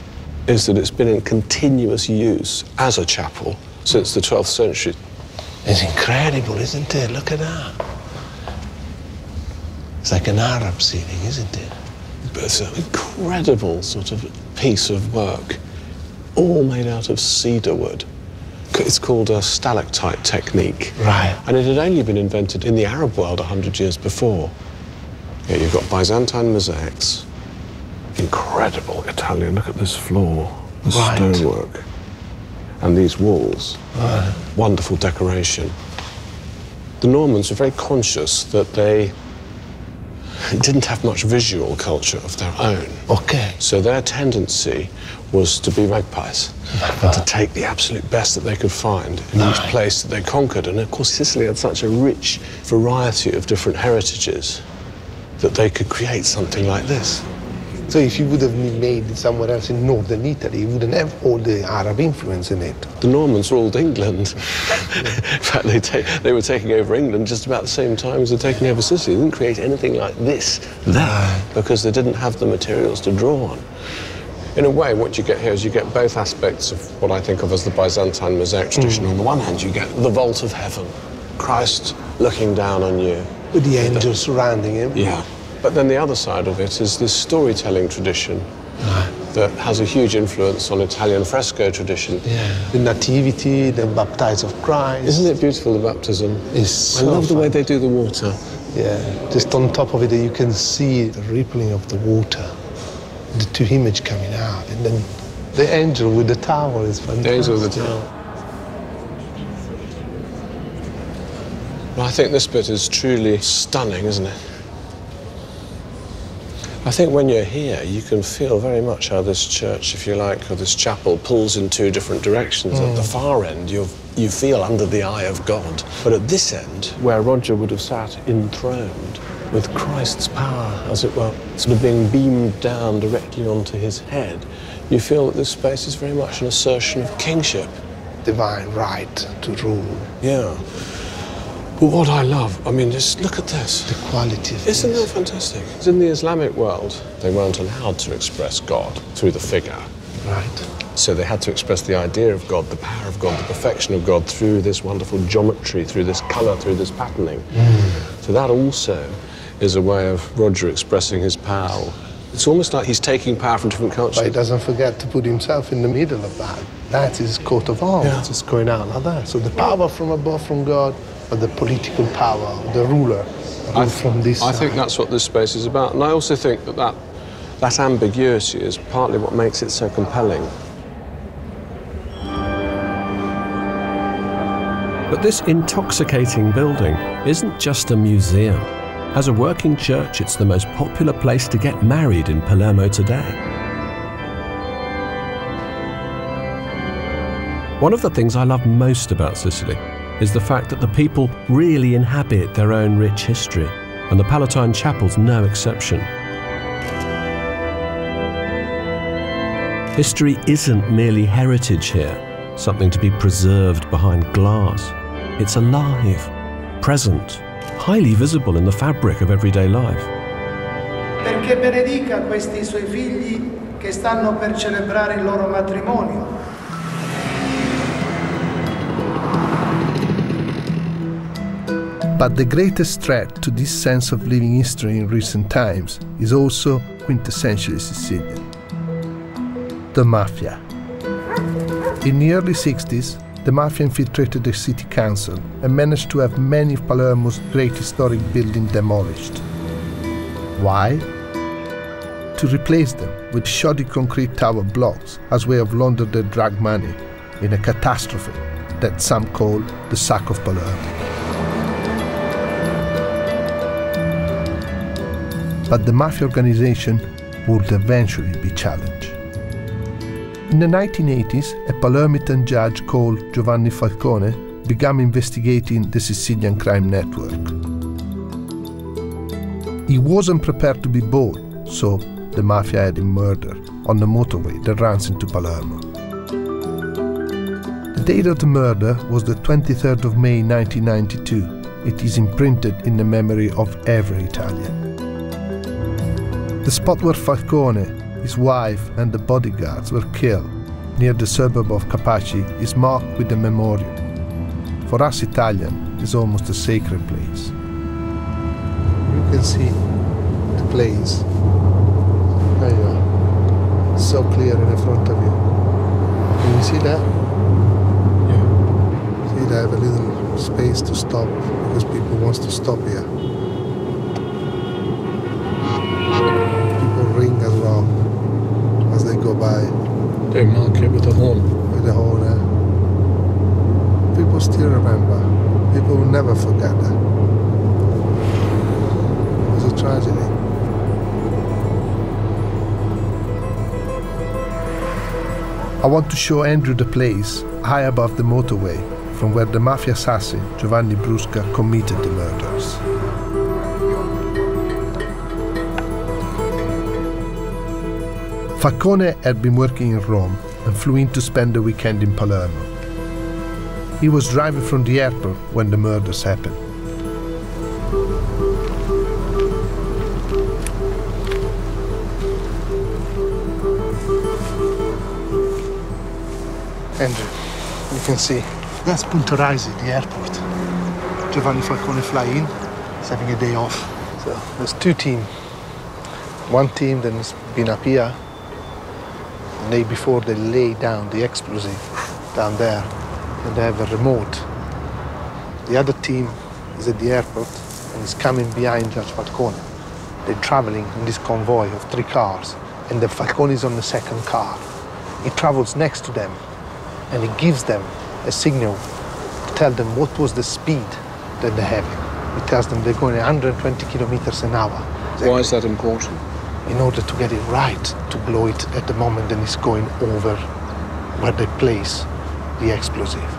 is that it's been in continuous use as a chapel since the 12th century. It's incredible, isn't it? Look at that. It's like an Arab ceiling, isn't it? But It's an incredible sort of piece of work, all made out of cedar wood. It's called a stalactite technique. Right. And it had only been invented in the Arab world 100 years before. Yeah, you've got Byzantine mosaics, incredible Italian. Look at this floor, the Right. stonework, and these walls. Wonderful decoration. The Normans were very conscious that they didn't have much visual culture of their own. Okay. So their tendency was to be magpies and to take the absolute best that they could find in each place that they conquered. And of course, Sicily had such a rich variety of different heritages that they could create something like this. So if you would have been made somewhere else in northern Italy, you wouldn't have all the Arab influence in it. The Normans ruled England. in fact, they, ta- they were taking over England just about the same time as they're taking over Sicily. They didn't create anything like this there because they didn't have the materials to draw on. In a way, what you get here is you get both aspects of what I think of as the Byzantine mosaic tradition. Mm. On the one hand, you get the vault of heaven, Christ looking down on you. With the angels surrounding him. Yeah. But then the other side of it is this storytelling tradition ah. that has a huge influence on Italian fresco tradition. Yeah. The nativity, the baptize of Christ. Isn't it beautiful, the baptism? It's I so love the way they do the water. Yeah, just on top of it, you can see the rippling of the water, the two images coming out, and then the angel with the tower is fantastic. The angel with the tower. Well, I think this bit is truly stunning, isn't it? I think when you're here, you can feel very much how this church, if you like, or this chapel pulls in two different directions. At the mm. far end, you you feel under the eye of God. But at this end, where Roger would have sat enthroned, with Christ's power, as it were, sort of being beamed down directly onto his head, you feel that this space is very much an assertion of kingship. Divine right to rule, Yeah. But what I love, I mean, just look at this. the quality of Isn't that fantastic? In the Islamic world, they weren't allowed to express God through the figure. Right. So they had to express the idea of God, the power of God, the perfection of God through this wonderful geometry, through this colour, through this patterning. Mm. So that also is a way of Roger expressing his power. It's almost like he's taking power from different cultures. But he doesn't forget to put himself in the middle of that. That is coat of arms. Yeah. It's going out like that. So the power from above from God, but the political power, the ruler, rule from this I side. think that's what this space is about. And I also think that that, that ambiguity is partly what makes it so compelling. But this intoxicating building isn't just a museum. As a working church, it's the most popular place to get married in Palermo today. One of the things I love most about Sicily is the fact that the people really inhabit their own rich history, and the Palatine Chapel's no exception. History isn't merely heritage here, something to be preserved behind glass. It's alive, present, highly visible in the fabric of everyday life. perché benedica questi suoi figli che stanno per celebrare il loro matrimonio. But the greatest threat to this sense of living history in recent times is also quintessentially Sicilian the mafia. In the early 60s, the mafia infiltrated the city council and managed to have many of Palermo's great historic buildings demolished. Why? To replace them with shoddy concrete tower blocks as way of launder their drug money in a catastrophe that some call the sack of Palermo. But the mafia organization would eventually be challenged. In the 1980s, a Palermitan judge called Giovanni Falcone began investigating the Sicilian crime network. He wasn't prepared to be bought, so the mafia had him murdered on the motorway that runs into Palermo. The date of the murder was the 23rd of May 1992. It is imprinted in the memory of every Italian. The spot where Falcone, his wife, and the bodyguards were killed near the suburb of Capaci is marked with a memorial. For us Italian, it's almost a sacred place. You can see the place. There you are. So clear in the front of you. Can you see that? Yeah. See, they have a little space to stop because people wants to stop here. People ring as well as they go by They mark it with the horn. with the horn. eh? People still remember. People will never that. It was a tragedy. I want to show Andrew the place high above the motorway from where the mafia assassin Giovanni Brusca committed the murders. Falcone had been working in Rome and flew in to spend the weekend in Palermo. He was driving from the airport when the murders happened. Andrew, you can see that's Punta Raisi, the airport. Giovanni Falcone fly in, he's having a day off. So there's two teams. One team that has been up here, and they before they lay down the explosive down there, and they have a remote. The other team is at the airport and is coming behind Judge Falcone. They're traveling in this convoy of three cars, and the Falcone is on the second car. He travels next to them and he gives them a signal to tell them what was the speed that they're having. He tells them they're going 120 kilometers an hour. Why is that important? In order to get it right, to blow it at the moment that it's going over where they place the explosive.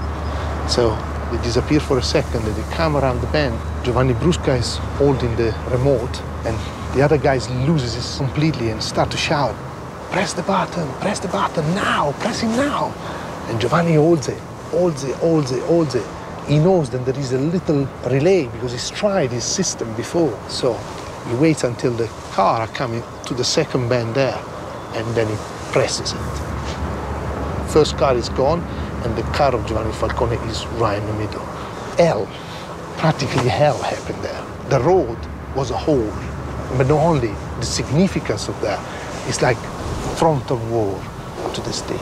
So they disappear for a second and they come around the bend. Giovanni Brusca is holding the remote and the other guys loses it completely and start to shout, press the button, press the button now, press it now. And Giovanni holds it, holds it, holds it, holds it. He knows that there is a little relay because he's tried his system before. So he waits until the car are coming to the second bend there and then he presses it. First car is gone and the car of Giovanni Falcone is right in the middle. Hell, practically hell happened there. The road was a hole, but not only the significance of that, it's like front of war to the state.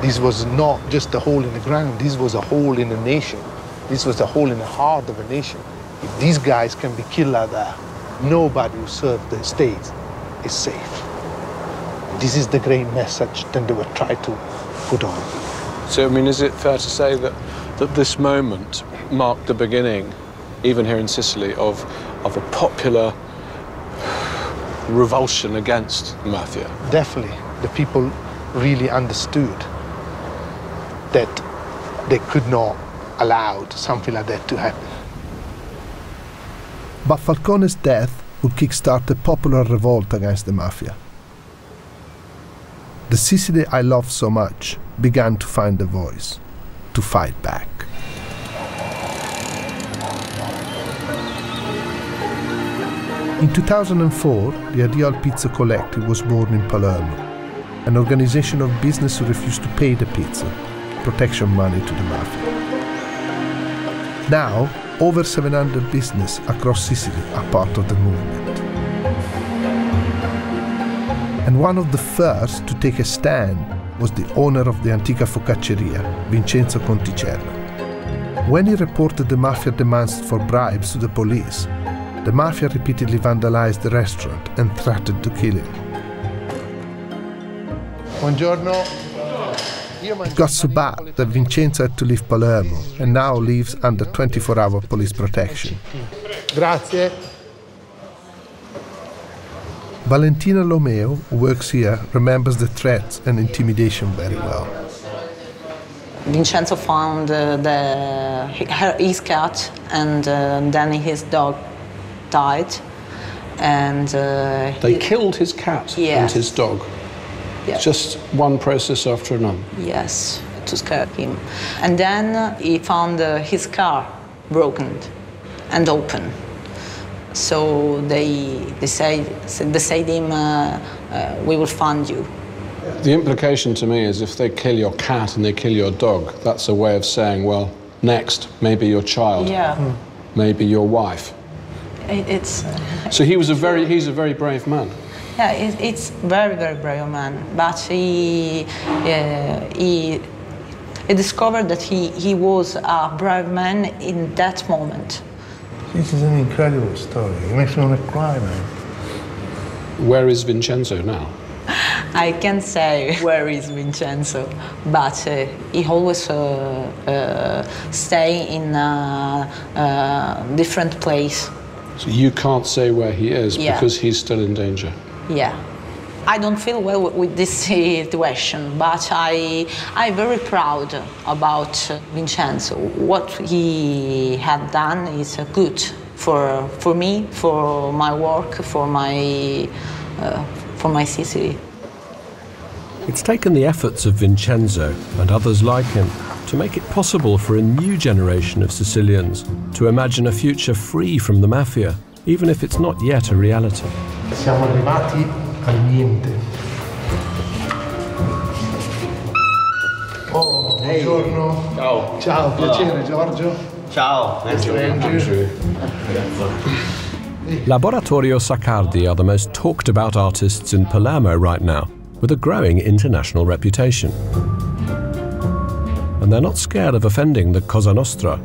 This was not just a hole in the ground, this was a hole in a nation. This was a hole in the heart of a nation. If these guys can be killed like that, nobody who served the state is safe. This is the great message that they were trying to put on. So, I mean, is it fair to say that, that this moment marked the beginning, even here in Sicily, of, of a popular revulsion against mafia? Definitely, the people really understood that they could not allow something like that to happen. But Falcone's death would kickstart a popular revolt against the mafia. The Sicily I love so much began to find a voice, to fight back. In 2004, the Addiopizzo Collective was born in Palermo, an organization of business who refused to pay the pizzo, protection money to the mafia. Now, over 700 businesses across Sicily are part of the movement. And one of the first to take a stand was the owner of the Antica Focacceria, Vincenzo Conticello. When he reported the mafia demands for bribes to the police, the mafia repeatedly vandalized the restaurant and threatened to kill him. Buongiorno. It got so bad that Vincenzo had to leave Palermo and now lives under 24 hour police protection. Grazie. Valentina Lomeo, who works here, remembers the threats and intimidation very well. Vincenzo found uh, the, her, his cat and uh, then his dog died. And uh, They he- killed his cat and his dog. Yeah. Just one process after another. Yes, to scare him. And then uh, he found uh, his car broken and open. So they, they say, they say to him, uh, uh, we will fund you. The implication to me is if they kill your cat and they kill your dog, that's a way of saying, well, next, maybe your child, Yeah, maybe your wife. it, it's, So he was a very, he's a very brave man. yeah, it, it's very, very brave man. But he, uh, he, he discovered that he, he was a brave man in that moment. This is an incredible story. It makes me want to cry, man. Where is Vincenzo now? I can't say where is Vincenzo, but uh, he always uh, uh, stay in a, uh different place. So you can't say where he is Yeah. because he's still in danger. Yeah. I don't feel well with- with this situation, but I, I'm very proud about Vincenzo. What he had done is good for, for me, for my work, for my, uh, for my Sicily. It's taken the efforts of Vincenzo and others like him to make it possible for a new generation of Sicilians to imagine a future free from the mafia, even if it's not yet a reality. Siamo arrivati al niente. Oh, buongiorno. Ciao. Ciao, piacere Giorgio. Ciao. Andrew. Laboratorio Saccardi are the most talked about artists in Palermo right now, with a growing international reputation. And they're not scared of offending the Cosa Nostra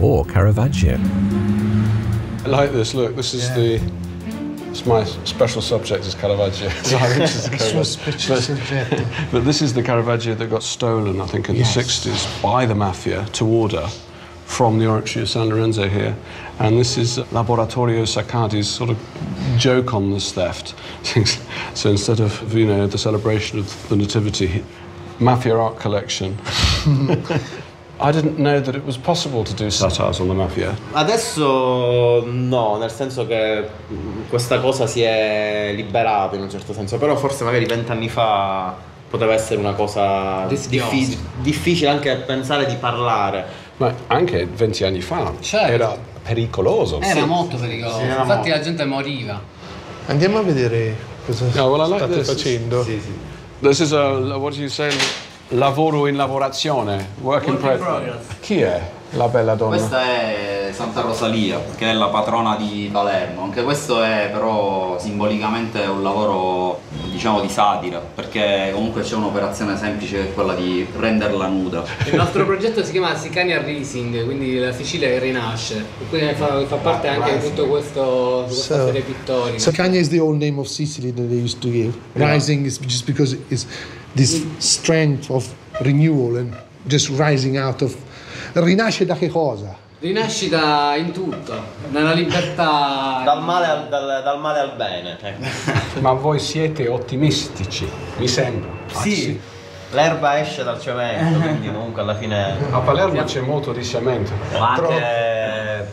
or Caravaggio. I like this. Look, this is the. It's my special subject is Caravaggio. So I'm interested in Caravaggio. special soggetto. But this is the Caravaggio that got stolen, I think, in Yes. the 60s by the mafia to order from the Oratory of San Lorenzo here. And this is Laboratorio Saccardi's sort of joke on this theft. so instead of, you know, the celebration of the Nativity, mafia art collection. I didn't know that it was possible to do satires on the mafia. Adesso no, nel senso che questa cosa si è liberata in un certo senso, però forse magari vent'anni fa poteva essere una cosa diffi- difficile anche pensare di parlare. Ma anche 20 anni fa Certo. era pericoloso. Era molto pericoloso, Sì, era infatti molto. la gente moriva. Andiamo a vedere cosa No, well, like state this. facendo. This is a, what do you say? Lavoro in lavorazione, work, in progress. Chi è la bella donna? Questa è Santa Rosalia, che è la patrona di Palermo. Anche questo è però simbolicamente un lavoro, diciamo, di satira, perché comunque c'è un'operazione semplice che è quella di renderla nuda. Il nostro progetto si chiama Sicania Rising, quindi la Sicilia che rinasce. Quindi fa, fa parte anche di tutto questo, di questa So- serie pittorica. So Kanye is the old name of Sicily that they used to give. Rising is just because it's this strength of renewal and just rising out of. Rinasce da che cosa? Rinascita in tutto, nella libertà. Dal male al, dal- dal male al bene. ecco. Ma voi siete ottimistici, mi sembra. Sì, l'erba esce dal cemento, quindi comunque alla fine... A Palermo c'è molto di cemento. Ma anche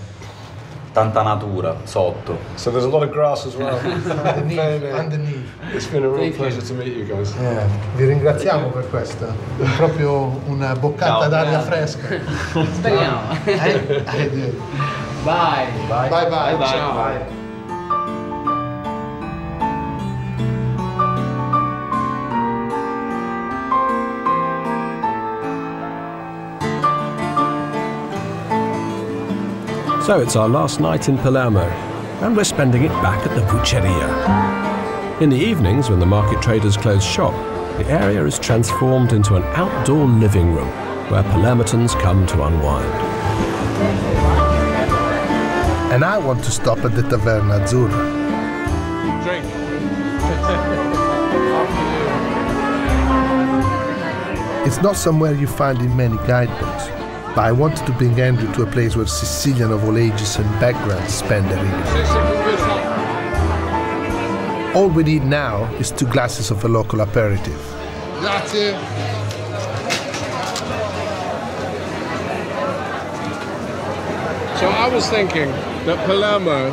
tanta natura sotto. So there's a lot of grass as well. Underneath. underneath. It's been a real pleasure to meet you guys. Eh, vi ringraziamo per questo. È proprio una boccata Ciao. d'aria fresca. Speriamo. Eh? Eh, Bye. Bye bye. bye. Ciao. So it's our last night in Palermo, and we're spending it back at the Vucciria. In the evenings, when the market traders close shop, the area is transformed into an outdoor living room where Palermitans come to unwind. And I want to stop at the Taverna Azzurra. Drink. It's not somewhere you find in many guidebooks, but I wanted to bring Andrew to a place where Sicilian of all ages and backgrounds spend their evening. All we need now is two glasses of a local aperitif. Grazie. So I was thinking that Palermo,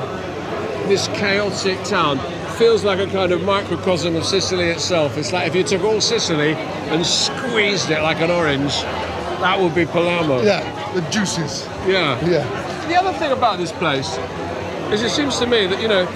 this chaotic town, feels like a kind of microcosm of Sicily itself. It's like if you took all Sicily and squeezed it like an orange, that would be Palermo. Yeah, the juices. Yeah. Yeah. The other thing about this place is it seems to me that, you know,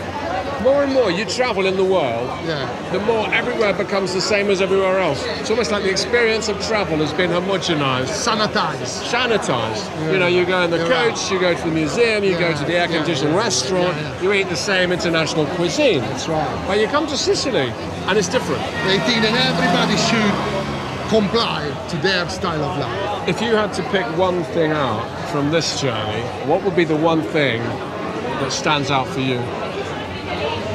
more and more you travel in the world, Yeah. the more everywhere becomes the same as everywhere else. It's almost like the experience of travel has been homogenized. Sanitized. Sanitized. You know, you go in the You're coach, right. you go to the museum, you go to the air-conditioned yeah, restaurant, yeah, yeah. you eat the same international cuisine. That's right. But you come to Sicily and it's different. They think that everybody should comply to their style of life. If you had to pick one thing out from this journey, what would be the one thing that stands out for you?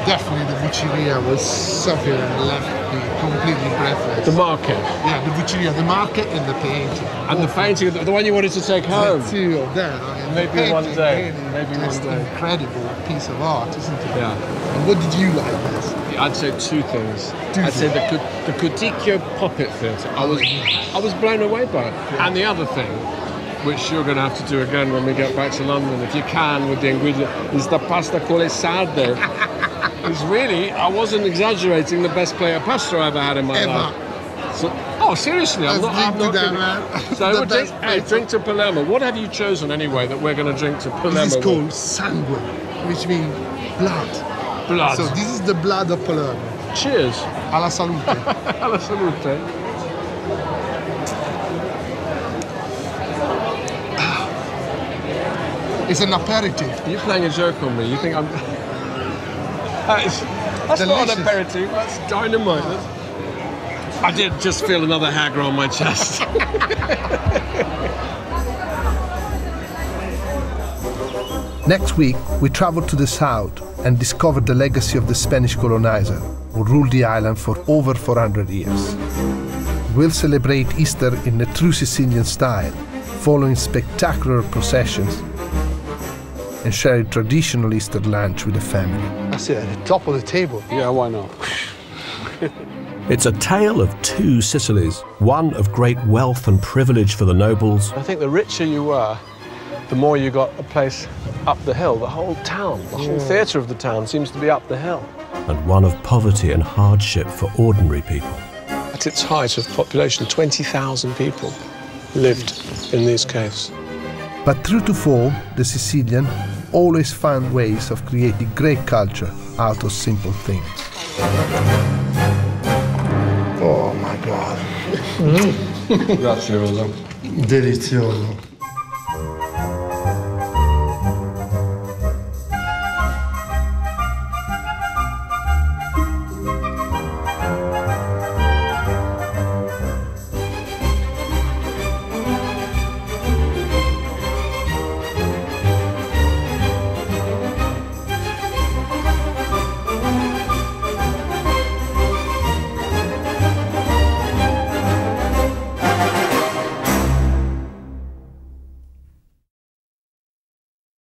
Definitely the Vucciria was something that left me completely breathless. The market. Yeah, the Vucciria, the market and the painting. And the painting, the the one you wanted to take home. The two of them. I mean, Maybe the one day, really maybe one day. incredible piece of art, isn't it? Yeah. And what did you like best? I'd say two things. Two I'd say the, things. The Cuticchio Puppet Theatre. I was, I was blown away by it. And the other thing, which you're going to have to do again when we get back to London, if you can, with the ingredient, is the pasta con le sarde. it's really, I wasn't exaggerating, the best player pasta I ever had in my Ever. life. So, oh, seriously, I'm Let's not. I'm not that, man. So The we'll drink, hey, drink to Palermo. What have you chosen anyway that we're going to drink to Palermo? This is with? called sangue, which means blood. Blood. So this is the blood of Palermo. Cheers. Alla salute. Alla salute. Ah. it's an aperitif. You're playing a joke on me. You think I'm. That is, that's not Delicious. an aperitif. That's dynamite. That's... I did just feel another hagger on my chest. Next week, we travel to the south and discover the legacy of the Spanish colonizer who ruled the island for over 400 years. We'll celebrate Easter in the true Sicilian style, following spectacular processions and share a traditional Easter lunch with the family. That's it, at the top of the table. yeah, why not? It's a tale of two Sicilies, one of great wealth and privilege for the nobles, I think the richer you were, the more you got a place up the hill. The whole town, the whole theatre of the town seems to be up the hill. and one of poverty and hardship for ordinary people. At its height of population, 20,000 people lived in these caves. But true to form, the Sicilian always find ways of creating great culture out of simple things. Oh my god. Grazie, Rosa. Delizioso.